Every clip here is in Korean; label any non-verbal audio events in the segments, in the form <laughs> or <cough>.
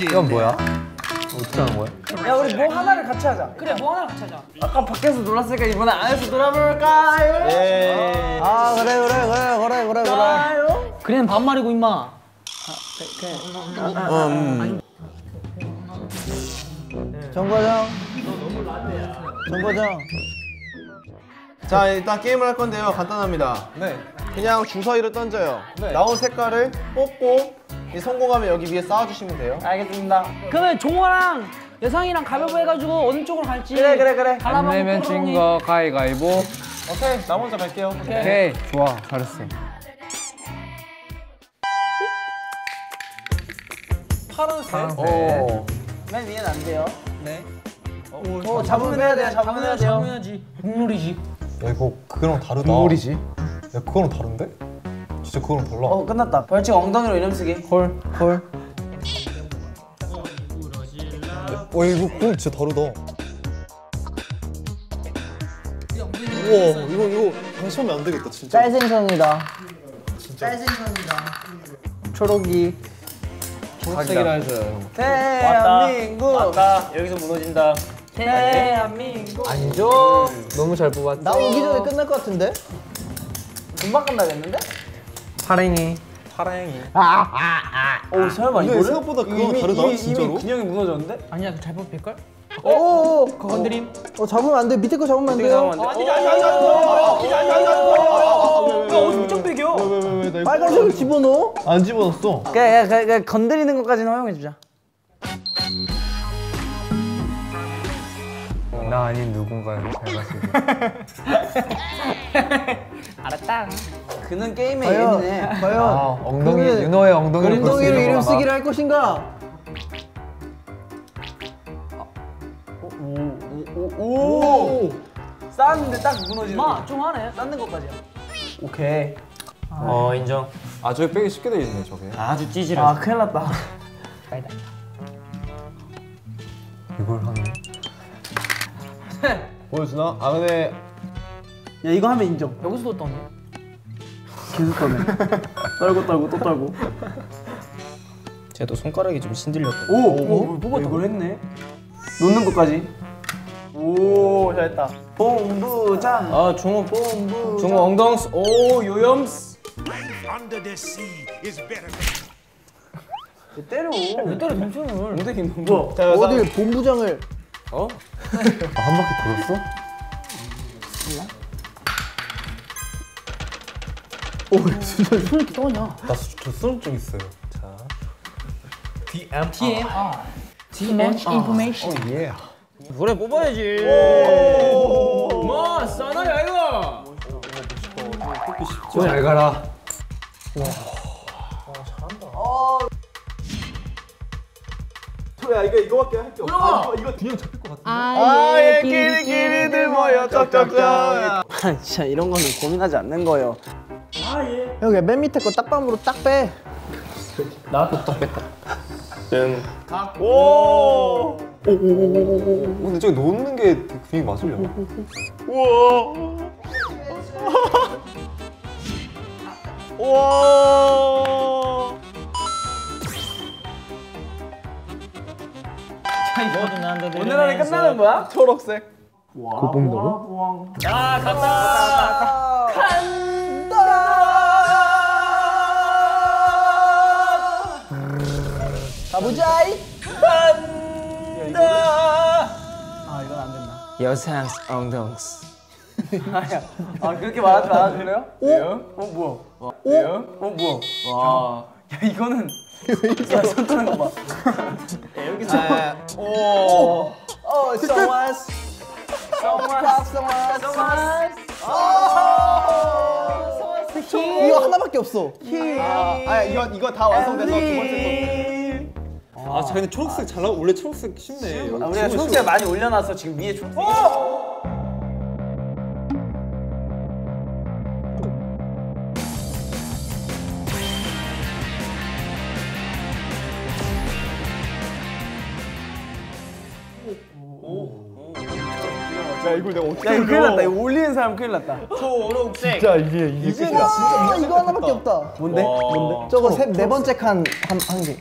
이건 뭐야? 어떻게 하는 거야? 야 우리 뭐 하나를 같이 하자. 그래 뭐 하나 같이 하자 아까 밖에서 놀았으니까 이번에 안에서 놀아볼까요? 예. 아 그래 그래 그래 그래 그래 그래. 그래는 반말이고 임마 정과장. 정과장. 자 일단 게임을 할 건데요 간단합니다 네. 그냥 주사위를 던져요 네. 나온 색깔을 뽑고 이 성공하면 여기 위에 쌓아주시면 돼요 알겠습니다. 그러면 종호랑 여상이랑 가위바위보 해가지고 어느 쪽으로 갈지 그래 그래 그래. 갈라면 내면 진 거 가위가위보. 오케이 나 먼저 갈게요 오케이. 좋아. 잘했어. 파란색. 오. 맨 위엔 안 돼요. 네. 어, 잡으면 해야 돼요. 잡으면 해야 돼요. 잡아야지 국룰이지 야 이거 그거랑 다르다. 동물이지. 야 그거랑 다른데? 진짜 그거랑 달라. 어 끝났다. 벌칙 엉덩이로 이름 쓰기. 헐 헐. 와 이거 그거랑 진짜 다르다. 우와 이거 이거 방심하면 안 되겠다 진짜. 짤생선이다. 짤생선이다. 초록이. 초록색이라 해줘요 대한민국. 아까 여기서 무너진다. 대한민국. 아니죠? 너무 잘 뽑았죠. 나 오기 전에 끝날 것 같은데? 금방 끝나겠는데? 파랭이. 파랑이. 오 설마 이거? 생각보다 이미- 다르다, 이미, 진짜로? 이미 균형이 무너졌는데? 아니야 잘 뽑힐걸? 오. 건드림 어 잡으면 안 돼. 밑에 거 잡으면 안 돼요. 아니 아니 아니 아니 어디 빼겨 나 이거 빨간색을 집어넣어? 안 집어넣었어 그냥 건드리는 것까지는 허용해주자. 나 아닌 누군가를 잘 봤을 <laughs> 알았다 그는 게임에 과연 예민해. 과연 아, 엉덩이 윤호의 엉덩이를 있는 이름? 쓰기를 할 것인가? 오! 쌓았는데 딱 무너지는 거. 마좀 하네 쌓는 것까지야. 오케이. 어 인정. 아 저게 빼기 쉽게 돼 있네 저게. 아주 찌질해. 아, 큰일 났다. 이걸 하네. <laughs> 보여주나? 아 근데 야, 이거 하면 인정. 여기서도 떠네 계속 떠네. 떨고 떨고 또 떨고. 쟤도 손가락이 좀 신들렸다. 오! 오! 오 이걸 했네. 놓는 것까지. 오, 잘했다. 본부장. 아 종호 본부. 종호 엉덩스. 오 요염스. under the sea is better. 때려. 왜 때려 여상 어딜 본부장을 어? 아, 한 바퀴 돌았어? 손 이렇게 떠냐 나저 수능증 있어요. 자. DM 아 DM information 예. 그래 뽑아야지. 뭐 싸나야 이거. 잘 가라. 야. 이거 이거밖에 할게 없어 아, 이거 뒤에 잡힐 것 같아 아예 끼리끼리들 모여 쩍쩍쩍 진짜 이런 거는 고민하지 않는 거예요. 여기 맨 밑에 거 딱밤으로 딱 빼. 응. 오! 근데 저기 놓는 게 분위기 맞으려나? 우와 오늘 안에 끝나는 거야? 초록색 뽑는다고? 야 갔다. 가보자이. 아 이건 안 된다. 여상 엉덩스. 아야. 아 그렇게 말하지 말아줄래요? 오? 어 뭐야? 와. 오? 어 뭐야? 와. 야 이거는. 야 손뜨는 거 봐. 오 어, someone's. someone's. someone's. someone's. 이거 하나밖에 없어. 아, 아 이거 이거 다 완성돼서 두 번째 아 자, 근데 초록색 잘 나와. 원래 초록색 쉽네. 아, 우리가 초록색 많이 올려놨어 지금 위에 초록색. 야 이걸 내가 어떻게 야 이거 큰일 났다. 이거 올리는 사람 큰일 났다. 초록색. 진짜 이게 이게 끝이야 아, 이거 하나밖에 없다. 뭔데? 뭔데? 저거 세, 네 번째 칸한한 개.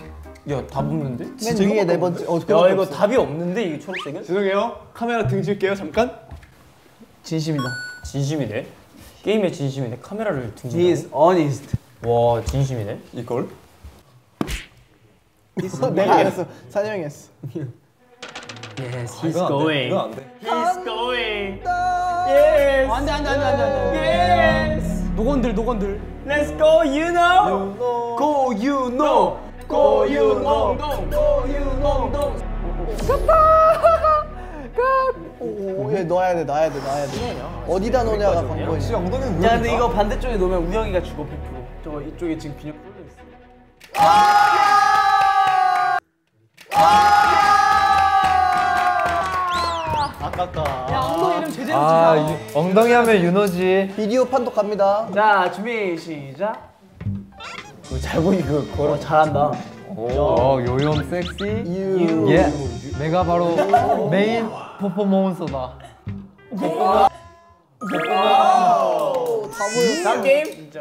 야다 붙는데? 맨 위에 네 번째. 어, 야 이거 없어. 답이 없는데 이게 초록색은? 죄송해요. 카메라 등질게요 잠깐. 진심이다. 진심이네. 게임에 진심이네. 카메라를 He 등진다고? is honest. 와 진심이네. 이걸? 내가 안 했어. 산영이 했어. Yes, he's going. 이건 안 돼. He's going. Yes. 안돼 안돼 안돼 안돼 안돼. Yes. 노건들 노건들. Let's go, you know. Go, you know. Go, you know. Go, you know. 오, 얘 넣어야 돼, 넣어야 돼, 넣어야 돼. 어디다 넣냐가 관건이야. 혹시 엉덩이는 야, 근데 이거 반대쪽에 놓으면 우영이가 죽어 100%. 저거 이쪽에 지금 균형 뚫려 있어. 야 엉덩이 이름 제대로 아 치자. 유- 엉덩이 하면 윤호지. 비디오 판독 갑니다. 자, 준비 시작. 잘 보이 그 걸어 잘한다. 어 요염 섹시. 유. 예. 내가 바로 메인 퍼포먼서다. 다음 게임.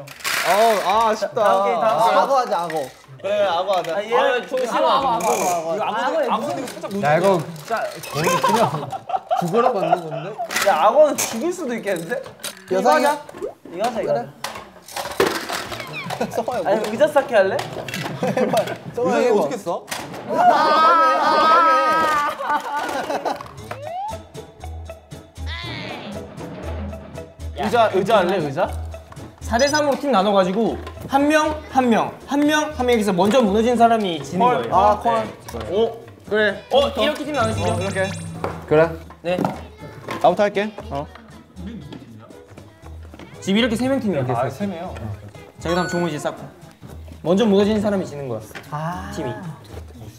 아 아쉽다. 다음 게임 다음 게임. 악어 하자, 악어. 그래 악어 하자. 아, 얘 조금 싫어. 야 이거 짜 거의 그냥 죽어라 받는 건데. 야, 악어는 죽일 수도 있겠는데? 이거 여성이- 하자. 이거 하자 이거. 하자. 써봐요. <laughs> 아니 의자 쌓기 할래? 써봐요. 이거 이거. 어떻게 써? <laughs> 의자 의자 할래 의자? 4대 3으로 팀 나눠가지고 한 명 한 명 한 명 한 명에서 먼저 무너진 사람이 지는 거예요. 아, 콜. 오 그래. 어 이렇게 팀 나누시죠. 이렇게. 그래. 네. 나부터 할게. 지금 이렇게 세명 팀이야. 아 세네요. 자 그다음 종우 이제 쌓고. 먼저 무너진 사람이 지는 거야. 팀이.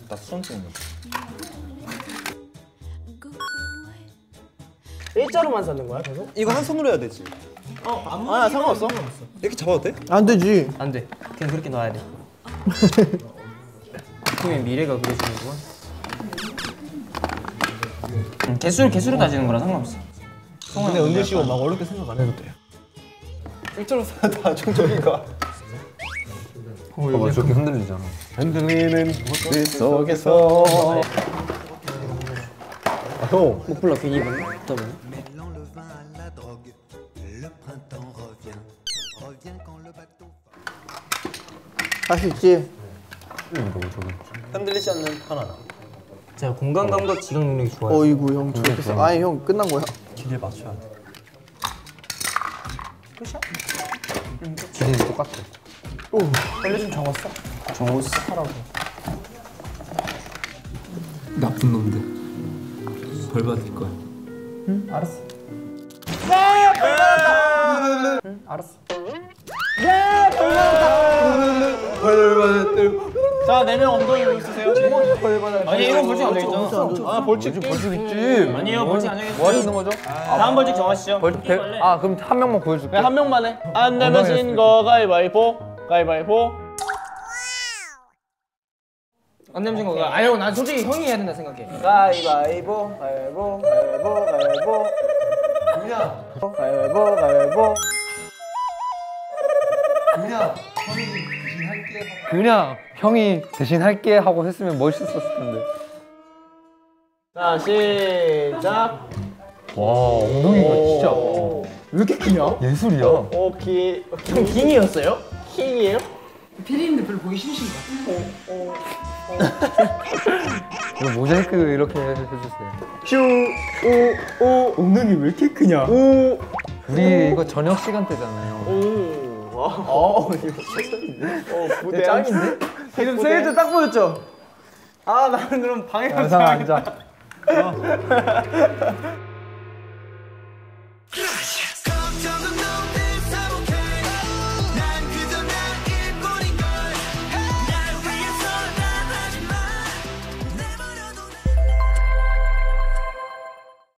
나 수험 찍는 거. 일자로만 쌓는 거야 계속? 이거 한 손으로 해야 되지. 아, 상관없어. 이렇게 잡아도 돼? 안 되지. 안 돼. 그냥 그렇게 놔야 돼. <laughs> 팀의 미래가 그려지는구나. 응, 개수를 개수로 따지는 거라 상관없어. 근데 은근 씨가 막 어렵게 생각 안 해도 돼. 일자로 다 종족인 거. 봐봐 저렇게 흔들리잖아. 흔들리는 물 속에서. 아, 형. 못 불러 괜히 입었네. 떠보네. Mêlant le vin à la drogue, le printemps revient, revient quand le bateau 할수 있지. 흔들리지 않는 하나. 제가 공간 감각 지각 능력이 좋아요. 어이구, 형 써. 아니, 형 끝난 거야. 길에 맞춰야 돼. 기대는 똑같아. 빨리 좀 적었어. 적었어 하라고. 나쁜 놈들 벌 받을 거야. 알았어. 응, 알았어. 자, 네 명 엉덩이 로 쓰세요. 아니 이건 벌칙 안 정했잖아. 아, 벌칙. 벌칙 있지. 아니요 벌칙 안 정했어요. 뭐 하시는 거죠? 다음 벌칙 정하시죠. 벌칙 대... 아 그럼 한 명만 보여줄게. 한 명만 해. 안 내면 진거 가위바위보. 가위바위보. 안 냄진 거가. 아유 난 솔직히 형이 해야 된다 생각해. 가위바위보, 가위바위보, 가위바위보, 가위바위보. 그냥. 가위바위보, 가위바위보. 그냥 형이 대신 할게 하고 했으면 멋있었을 텐데. 자, 시작. 와 엉덩이가 진짜 왜 이렇게 크냐? 예술이야. 오키. 형 킹이었어요? 킹이에요? 피디님들 별로 보기 싫으신가? 이거 모자이크 이렇게 해주세요. 슈, 우, 우. 엉덩이 왜 이렇게 크냐? 우. 우리 이거 저녁 시간대잖아요. 오. 와. 어, 이거? 어, 짱인데? 지금 세일도 딱 보였죠? 아 나는 그럼 방해가 영상 앉아. <laughs>